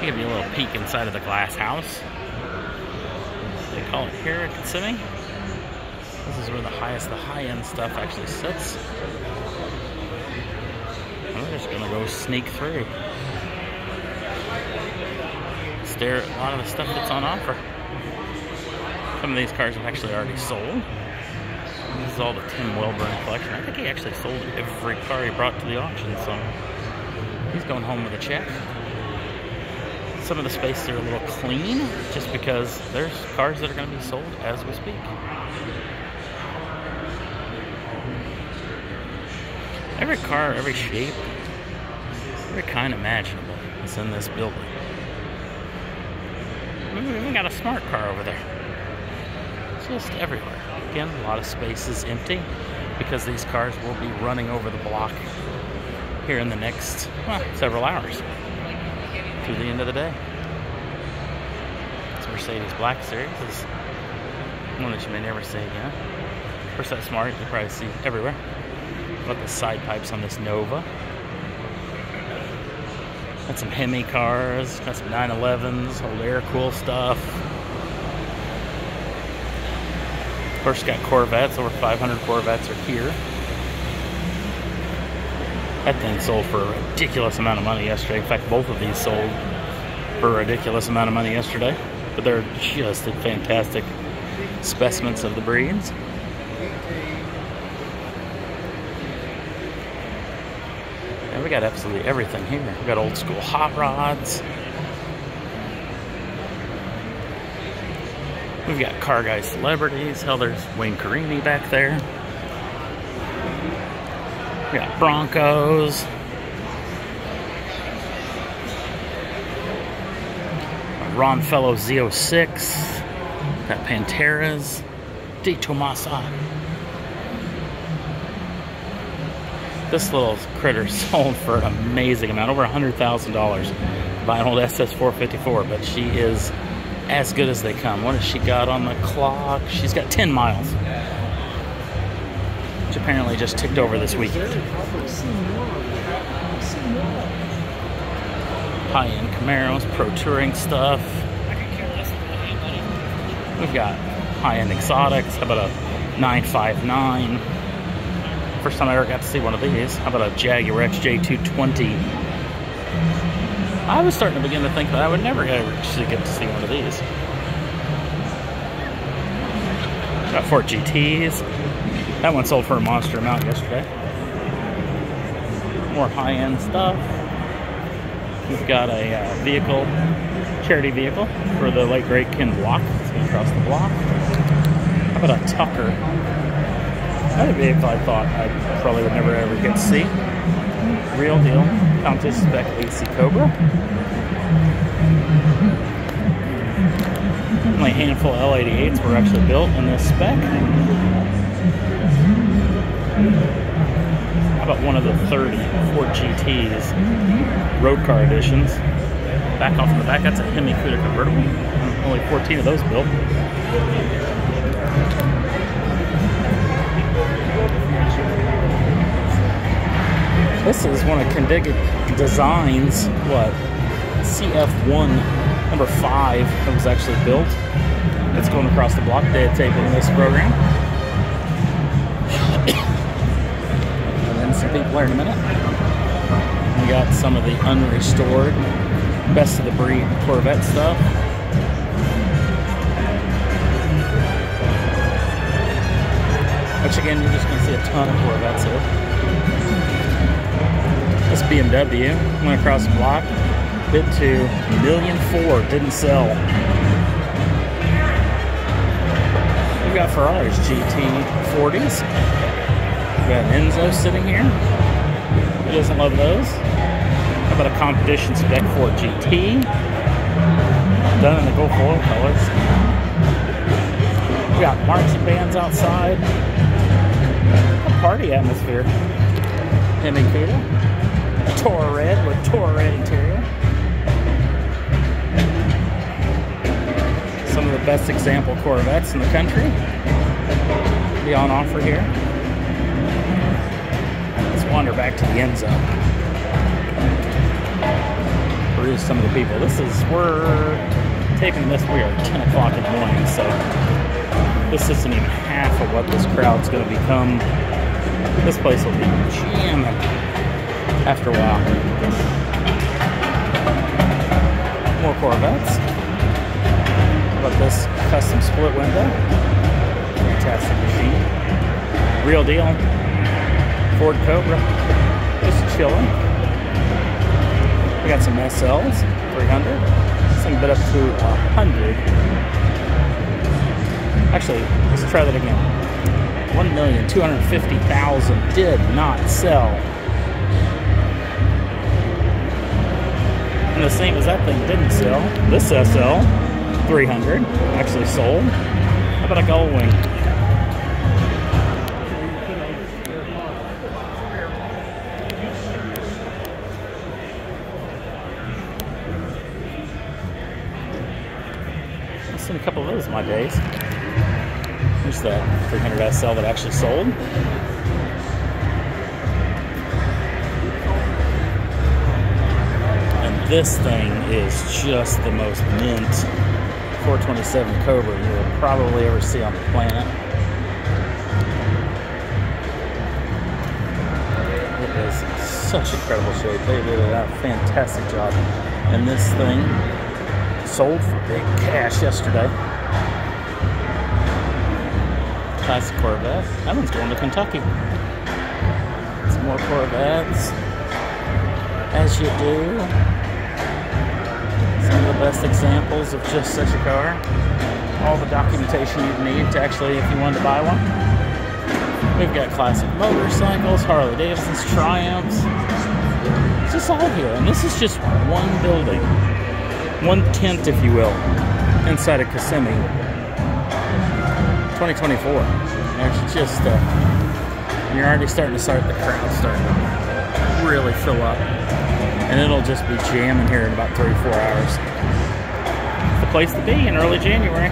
Give you a little peek inside of the glass house. They call it here at Kissimmee. This is where the highest, the high-end stuff actually sits. We're just gonna go sneak through. Stare at a lot of the stuff that's on offer. Some of these cars have actually already sold. This is all the Tim Wellborn collection. I think he actually sold every car he brought to the auction, so he's going home with a check. Some of the spaces are a little clean, just because there's cars that are going to be sold as we speak. Every car, every shape, every kind imaginable is in this building. We even got a smart car over there. Just everywhere. Again, a lot of space is empty because these cars will be running over the block here in the next well, several hours through the end of the day. This Mercedes Black Series is one that you may never see again. Of course, that smart you probably see everywhere. Got the side pipes on this Nova. Got some Hemi cars, got some 911s, old air cool stuff. Of course, got Corvettes. Over 500 Corvettes are here. That thing sold for a ridiculous amount of money yesterday. In fact, both of these sold for a ridiculous amount of money yesterday. But they're just fantastic specimens of the breeds. And we got absolutely everything here. We got old school hot rods. We've got car guy celebrities. Hell, there's Wayne Carini back there. We got Broncos. Ron Fellows Z06. Got Panteras. De Tomaso. This little critter sold for an amazing amount, over $100,000 by an old SS454, but she is as good as they come. What has she got on the clock? She's got 10 miles. Which apparently just ticked over this weekend. High-end Camaros, Pro Touring stuff. We've got high-end exotics. How about a 959? First time I ever got to see one of these. How about a Jaguar XJ220? I was starting to begin to think that I would never actually get to see one of these. Got Ford GTs. That one sold for a monster amount yesterday. More high-end stuff. We've got a uh, vehicle, charity vehicle for the late great Ken Block. It's going across the block. How about a Tucker? Another vehicle I thought I probably would never ever get to see. Real deal Countess Spec AC Cobra. Only a handful of L88s were actually built in this spec. How about one of the 30 Ford GTs road car editions? Back off in the back, that's a Hemi Cuda convertible. Only 14 of those built. This is one of Kindig-It Designs, what, CF1 number 5 that was actually built. It's going across the block day of taping this program. People here in a minute. We got some of the unrestored, best of the breed Corvette stuff. Which again, you're just to see a ton of Corvettes here. This BMW went across the block, bid to million four, didn't sell. We've got Ferraris GT40s. We got Enzo sitting here. Who doesn't love those? How about a competition spec Ford GT? Done in the Gulf oil colors. We got marching bands outside. A party atmosphere. Hemi Cuda. Toro red with Toro red interior. Some of the best example Corvettes in the country be on offer here. Wander back to the end zone. Where is some of the people. This is, we're taping this, we are 10 o'clock in the morning, so this isn't even half of what this crowd's going to become. This place will be jamming after a while. More Corvettes. How about this custom split window? Fantastic machine. Real deal. Ford Cobra. Just chilling. We got some SLs, 300. This thing bid up to 100. Actually, let's try that again. 1,250,000 did not sell. And the same as that thing didn't sell. This SL, 300, actually sold. How about a gull wing? Seen a couple of those in my days. Here's that 300 SL that actually sold. And this thing is just the most mint 427 Cobra you will probably ever see on the planet. It is such incredible shape. They did a fantastic job. And this thing sold for big cash yesterday. Classic Corvette. That one's going to Kentucky. Some more Corvettes. As you do. Some of the best examples of just such a car. All the documentation you'd need to actually, if you wanted to buy one. We've got classic motorcycles, Harley Davidson's, Triumphs. It's just all here. And this is just one building. One tent, if you will, inside of Kissimmee. 2024. And it's just, uh, you're already starting to start, the crowd starting to really fill up. And it'll just be jamming here in about three, four hours. It's the place to be in early January.